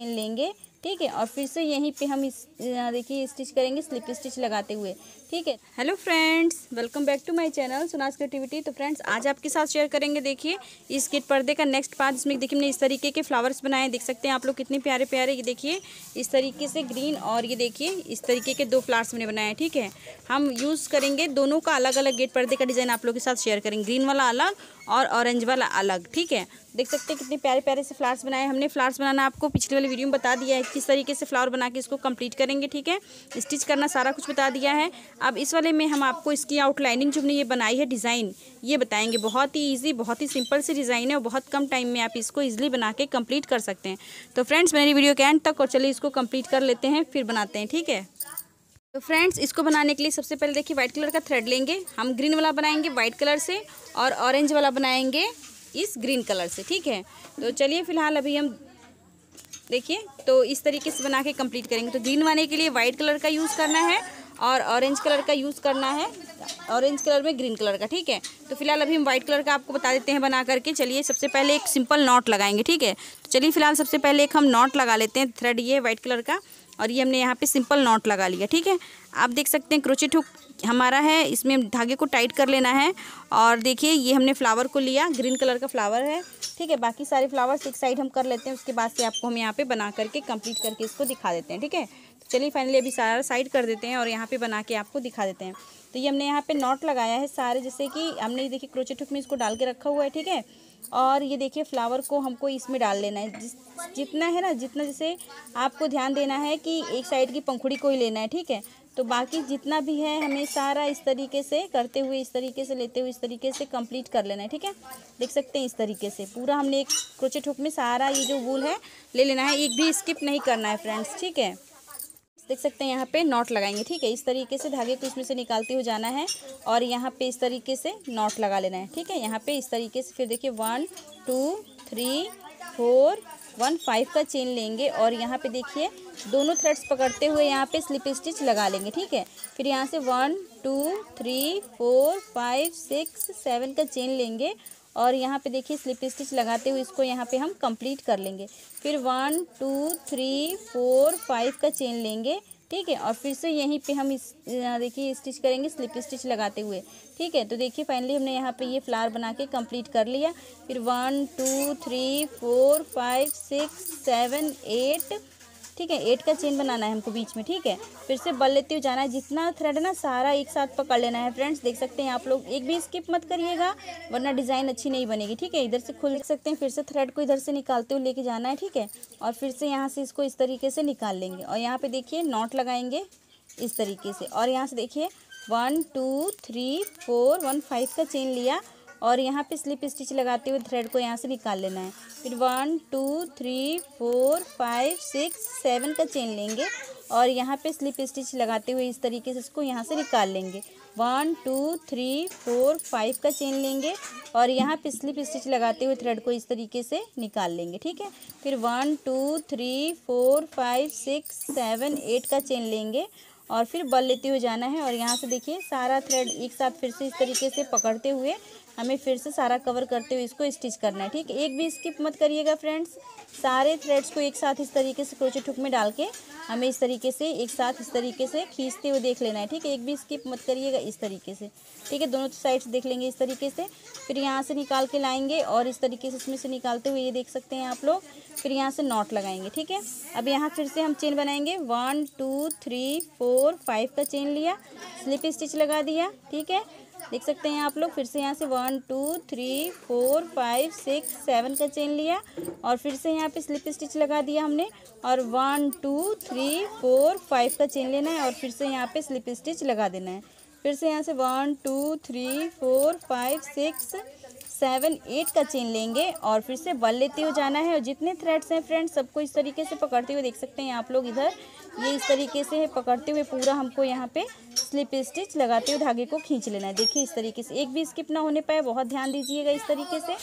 लेंगे, ठीक है? और फिर से यहीं पे हम इस देखिए स्टिच करेंगे स्लिप स्टिच लगाते हुए, ठीक है? Hello friends welcome back to my channel सुनाज creativity तो फ्रेंड्स आज आपके साथ शेयर करेंगे, देखिए, इस किट पर्दे का नेक्स्ट पार्ट इसमें देखिए, हमने इस तरीके के फ्लावर्स बनाए, देख सकते हैं आप लोग कितने प्यारे प्यारे ये देखिए, इस तरीके से ग्रीन और ये देखिए, इस तरीके के दो फ्लावर्स हमने बनाए, ठीक है? हम यूज़ करेंगे, दोनों का अलग अलग गेट पर्दे का डिज़ाइन आप लोग के साथ शेयर करेंगे ग्रीन वाला अलग और ऑरेंज वाला अलग, ठीक है? देख सकते हैं कितने प्यारे प्यारे से फ्लावर्स बनाए हमने। फ्लावर्स बनाना आपको पिछले वाले वीडियो में बता दिया है किस तरीके से फ्लावर बना के इसको कंप्लीट करेंगे, ठीक है? स्टिच करना सारा कुछ बता दिया है। अब इस वाले में हम आपको इसकी आउटलाइनिंग जो हमने ये बनाई है डिज़ाइन ये बताएँगे। बहुत ही ईजी बहुत ही सिंपल सी डिज़ाइन है और बहुत कम टाइम में आप इसको ईजिली बना के कंप्लीट कर सकते हैं। तो फ्रेंड्स मेरी वीडियो के एंड तक और चलिए इसको कंप्लीट कर लेते हैं, फिर बनाते हैं, ठीक है? तो फ्रेंड्स, इसको बनाने के लिए सबसे पहले देखिए व्हाइट कलर का थ्रेड लेंगे। हम ग्रीन वाला बनाएँगे व्हाइट कलर से और ऑरेंज वाला बनाएँगे इस ग्रीन कलर से, ठीक है? तो चलिए, फ़िलहाल अभी हम देखिए तो इस तरीके से बना के कंप्लीट करेंगे। तो ग्रीन वाले के लिए वाइट कलर का यूज़ करना है और ऑरेंज कलर का यूज़ करना है। ऑरेंज कलर में ग्रीन कलर का, ठीक है? तो फ़िलहाल अभी हम व्हाइट कलर का आपको बता देते हैं बना करके। चलिए, सबसे पहले एक सिंपल नॉट लगाएँगे, ठीक है? तो चलिए, फ़िलहाल सबसे पहले एक हम नॉट लगा लेते हैं थ्रेड ये वाइट कलर का। और ये हमने यहाँ पे सिंपल नॉट लगा लिया, ठीक है? आप देख सकते हैं क्रोचेट हुक हमारा है, इसमें धागे को टाइट कर लेना है। और देखिए, ये हमने फ्लावर को लिया ग्रीन कलर का फ्लावर है, ठीक है? बाकी सारे फ्लावर्स एक साइड हम कर लेते हैं, उसके बाद से आपको हम यहाँ पे बना करके कंप्लीट करके इसको दिखा देते हैं, ठीक है? तो चलिए फाइनली अभी सारा साइड कर देते हैं और यहाँ पे बना के आपको दिखा देते हैं। तो ये हमने यहाँ पे नॉट लगाया है सारे, जैसे कि हमने ये देखिए क्रोचेट हुक में इसको डाल के रखा हुआ है, ठीक है? और ये देखिए फ्लावर को हमको इसमें डाल लेना है। जिस, जितना है ना, जितना जैसे आपको ध्यान देना है कि एक साइड की पंखुड़ी को ही लेना है, ठीक है? तो बाकी जितना भी है, हमें सारा इस तरीके से करते हुए, इस तरीके से लेते हुए, इस तरीके से कंप्लीट कर लेना है, ठीक है? देख सकते हैं इस तरीके से। पूरा हमने एक क्रोचेट हुक में सारा ये जो वूल है, ले लेना है। एक भी स्किप नहीं करना है, फ्रेंड्स, ठीक है? देख सकते हैं यहाँ पे नॉट लगाएँगे, ठीक है? इस तरीके से धागे को इसमें से निकालते हुए जाना है और यहाँ पे इस तरीके से नॉट लगा लेना है, ठीक है? यहाँ पे इस तरीके से फिर देखिए, one, two, three, four, one, five का चेन लेंगे और यहाँ पे देखिए, दोनों थ्रेड्स पकड़ते हुए यहाँ पे स्लिप स्टिच लगा लेंगे, ठीक है? फिर यहाँ से one, two, three, four, five, six, seven का चेन लेंगे और यहाँ पे देखिए स्लिप स्टिच लगाते हुए इसको यहाँ पे हम कंप्लीट कर लेंगे। फिर one two three four five का चेन लेंगे, ठीक है? और फिर से यहीं पे हम इस देखिए स्टिच करेंगे स्लिप स्टिच लगाते हुए, ठीक है? तो देखिए फाइनली हमने यहाँ पे ये फ्लावर बना के कंप्लीट कर लिया। फिर one two three four five six seven eight ठीक है एट का चेन बनाना है हमको बीच में, ठीक है? फिर से बल लेते हुए जाना है, जितना थ्रेड है ना, सारा एक साथ पकड़ लेना है फ्रेंड्स देख सकते हैं आप लोग, एक भी स्किप मत करिएगा, वरना डिज़ाइन अच्छी नहीं बनेगी, ठीक है? इधर से खुल देख सकते हैं, फिर से थ्रेड को इधर से निकालते हुए लेके जाना है, ठीक है? और फिर से यहाँ से इसको इस तरीके से निकाल लेंगे, और यहाँ पर देखिए नॉट लगाएँगे इस तरीके से, और यहाँ से देखिए one two three four one five का चेन लिया और यहाँ पे स्लिप स्टिच लगाते हुए थ्रेड को यहाँ से निकाल लेना है। फिर one two three four five six seven का चेन लेंगे और यहाँ पे स्लिप स्टिच लगाते हुए इस तरीके से इसको यहाँ से निकाल लेंगे। One two three four five का चेन लेंगे और यहाँ पे स्लिप स्टिच लगाते हुए थ्रेड को इस तरीके से निकाल लेंगे, ठीक है? फिर one two three four five six seven eight का चेन लेंगे और फिर बल लेते हुए जाना है और यहाँ से देखिए सारा थ्रेड एक साथ फिर से इस तरीके से पकड़ते हुए हमें फिर से सारा कवर करते हुए इसको स्टिच करना है, ठीक? एक भी स्किप मत करिएगा फ्रेंड्स सारे थ्रेड्स को एक साथ इस तरीके से क्रोचे ठुक में डाल के हमें इस तरीके से, एक साथ इस तरीके से खींचते हुए देख लेना है, ठीक? है एक भी स्किप मत करिएगा इस तरीके से, ठीक है? दोनों साइड्स देख लेंगे इस तरीके से। फिर यहाँ से निकाल के लाएँगे और इस तरीके से इसमें से निकालते हुए ये देख सकते हैं आप लोग। फिर यहाँ से नॉट लगाएँगे, ठीक है? अब यहाँ फिर से हम चेन बनाएँगे। One two three four five का चेन लिया। स्लिप स्टिच लगा दिया, ठीक है? देख सकते हैं आप लोग, फिर से यहाँ से one two three four five six seven का चेन लिया और फिर से यहाँ पे स्लिप स्टिच लगा दिया हमने और one two three four five का चेन लेना है और फिर से यहाँ पे स्लिप स्टिच लगा देना है। फिर से यहाँ से one two three four five six seven eight का चेन लेंगे और फिर से बल लेते हुए जाना है और जितने थ्रेड्स हैं फ्रेंड्स सबको इस तरीके से पकड़ते हुए देख सकते हैं आप लोग इधर। ये इस तरीके से है, पकड़ते हुए पूरा हमको यहाँ पे स्लिप स्टिच लगाते हुए धागे को खींच लेना है। देखिए इस तरीके से, एक भी स्किप ना होने पाए बहुत ध्यान दीजिएगा इस तरीके से।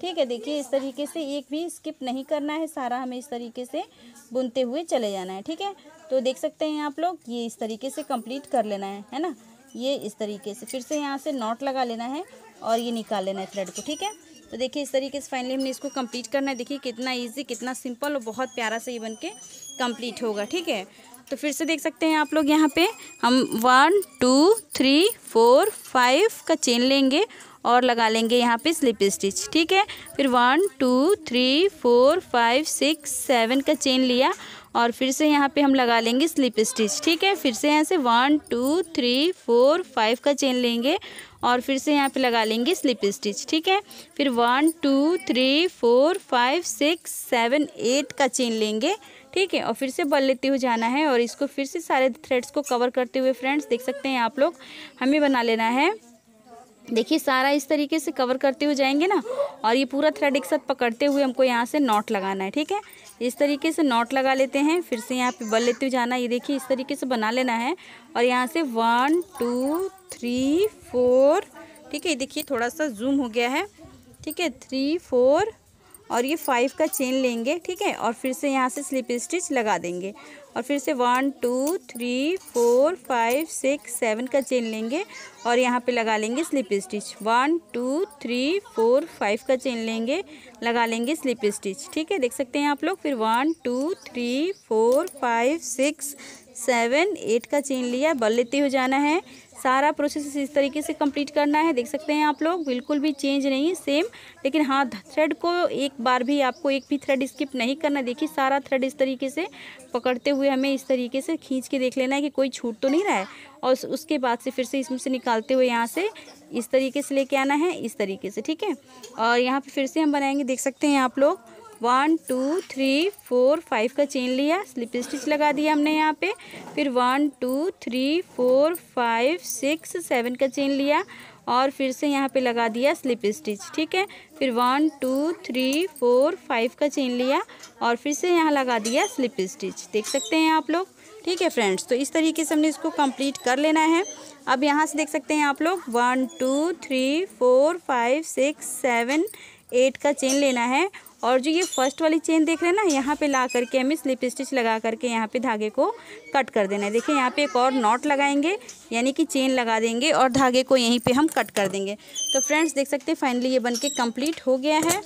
ठीक है, देखिए इस तरीके से एक भी स्किप नहीं करना है, सारा हमें इस तरीके से बुनते हुए चले जाना है। ठीक है तो देख सकते हैं आप लोग, ये इस तरीके से कंप्लीट कर लेना है है ना? ये इस तरीके से, फिर से यहाँ से नॉट लगा लेना है और ये निकाल लेना है थ्रेड को, ठीक है? तो देखिए इस तरीके से फाइनली हमने इसको कंप्लीट करना है। देखिए कितना ईजी कितना सिंपल और बहुत प्यारा से ये बन के कंप्लीट होगा, ठीक है? तो फिर से देख सकते हैं आप लोग यहाँ पे, हम one two three four five का चेन लेंगे और लगा लेंगे यहाँ पे स्लिप स्टिच ठीक है? फिर one two three four five six seven का चेन लिया और फिर से यहाँ पे हम लगा लेंगे स्लिप स्टिच ठीक है? फिर से यहाँ से one two three four five का चेन लेंगे और फिर से यहाँ पे लगा लेंगे स्लिप स्टिच ठीक है? फिर one two three four five six seven eight का चेन लेंगे, ठीक है? और फिर से बल लेते हुए जाना है और इसको फिर से सारे थ्रेड्स को कवर करते हुए फ्रेंड्स देख सकते हैं आप लोग, हमें बना लेना है। देखिए, सारा इस तरीके से कवर करते हुए जाएँगे ना, और ये पूरा थ्रेड एक साथ पकड़ते हुए हमको यहाँ से नॉट लगाना है, ठीक है? इस तरीके से नॉट लगा लेते हैं, फिर से यहाँ पे बल लेते हुए जाना ये देखिए, इस तरीके से बना लेना है, और यहाँ से वन टू थ्री फोर ठीक है? ये देखिए, थोड़ा सा जूम हो गया है, ठीक है? थ्री फोर और ये फाइव का चेन लेंगे, ठीक है? और फिर से यहाँ से स्लिप स्टिच लगा देंगे। और फिर से one two three four five six seven का चेन लेंगे और यहाँ पे लगा लेंगे slip stitch one two three four five का चेन लेंगे, लगा लेंगे स्लिप स्टिच ठीक है? देख सकते हैं आप लोग? फिर one two three four five six seven, eight का चेन लिया, बल लेते हुए जाना है। सारा प्रोसेस इस तरीके से कंप्लीट करना है। देख सकते हैं आप लोग, बिल्कुल भी चेंज नहीं है सेम लेकिन हाँ थ्रेड को एक बार भी आपको एक भी थ्रेड स्किप नहीं करना। देखिए, सारा थ्रेड इस तरीके से पकड़ते हुए हमें इस तरीके से खींच के देख लेना है कि कोई छूट तो नहीं रहा है। और उसके बाद से फिर से इसमें से निकालते हुए यहाँ से इस तरीके से लेके आना है, इस तरीके से, ठीक है? और यहाँ पर फिर से हम बनाएँगे, देख सकते हैं आप लोग। One two three four five का चेन लिया स्लिप स्टिच लगा दिया हमने यहाँ पे। फिर one two three four five six seven का चेन लिया और फिर से यहाँ पे लगा दिया स्लिप स्टिच ठीक है? फिर one two three four five का चेन लिया और फिर से यहाँ लगा दिया स्लिप स्टिच देख सकते हैं आप लोग, ठीक है फ्रेंड्स तो इस तरीके से हमने इसको कंप्लीट कर लेना है। अब यहाँ से देख सकते हैं आप लोग one two three four five six seven eight का चेन लेना है और जो ये फ़र्स्ट वाली चेन देख रहे हैं ना, यहाँ पे ला करके हमें स्लिप स्टिच लगा करके यहाँ पे धागे को कट कर देना है। देखिए, यहाँ पे एक और नॉट लगाएँगे, यानी कि चेन लगा देंगे और धागे को यहीं पे हम कट कर देंगे। तो फ्रेंड्स देख सकते हैं फाइनली ये बन के कंप्लीट हो गया है।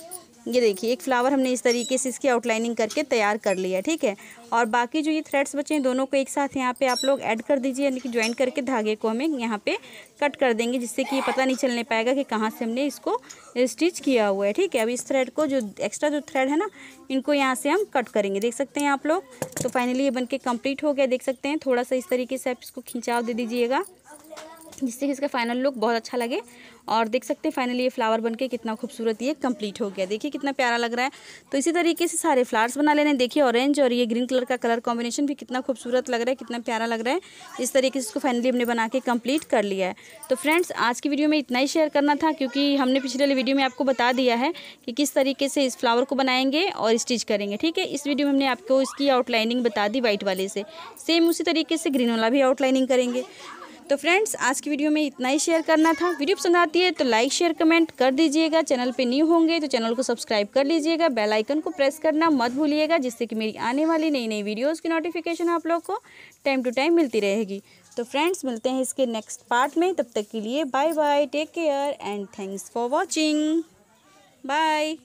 ये देखिए, एक फ्लावर हमने इस तरीके से इसकी आउटलाइनिंग करके तैयार कर लिया, ठीक है? और बाकी जो ये थ्रेड्स बचे हैं, दोनों को एक साथ यहाँ पे आप लोग ऐड कर दीजिए, यानी कि ज्वाइन करके धागे को हमें यहाँ पे कट कर देंगे, जिससे कि ये पता नहीं चलने पाएगा कि कहाँ से हमने इसको स्टिच किया हुआ है, ठीक है? अब इस थ्रेड को जो एक्स्ट्रा जो थ्रेड है ना, इनको यहाँ से हम कट करेंगे। देख सकते हैं आप लोग? तो फाइनली ये बन के हो गया, देख सकते हैं? थोड़ा सा इस तरीके से आप इसको खिंचाव दे दीजिएगा। जिससे कि इसका फाइनल लुक बहुत अच्छा लगे। और देख सकते हैं फाइनली ये फ्लावर बनके कितना खूबसूरत ये कंप्लीट हो गया। देखिए कितना प्यारा लग रहा है। तो इसी तरीके से सारे फ्लावर्स बना लेने देखिए ऑरेंज और ये ग्रीन कलर का कलर कॉम्बिनेशन भी कितना खूबसूरत लग रहा है, कितना प्यारा लग रहा है। इस तरीके से इसको फाइनली हमने बना के कंप्लीट कर लिया है। तो फ्रेंड्स आज की वीडियो में इतना ही शेयर करना था, क्योंकि हमने पिछले वीडियो में आपको बता दिया है कि किस तरीके से इस फ्लावर को बनाएँगे और स्टिच करेंगे। ठीक है? इस वीडियो में हमने आपको इसकी आउटलाइनिंग बता दी व्हाइट वाले से। सेम उसी तरीके से ग्रीन वाला भी आउटलाइनिंग करेंगे। तो फ्रेंड्स, आज की वीडियो में इतना ही शेयर करना था। वीडियो पसंद आती है तो लाइक शेयर कमेंट कर दीजिएगा। चैनल पे न्यू होंगे तो चैनल को सब्सक्राइब कर लीजिएगा। बेल आइकन को प्रेस करना मत भूलिएगा, जिससे कि मेरी आने वाली नई नई वीडियोज़ की नोटिफिकेशन आप लोग को टाइम टू टाइम मिलती रहेगी। तो फ्रेंड्स मिलते हैं इसके नेक्स्ट पार्ट में। तब तक के लिए bye bye take care and thanks for watching bye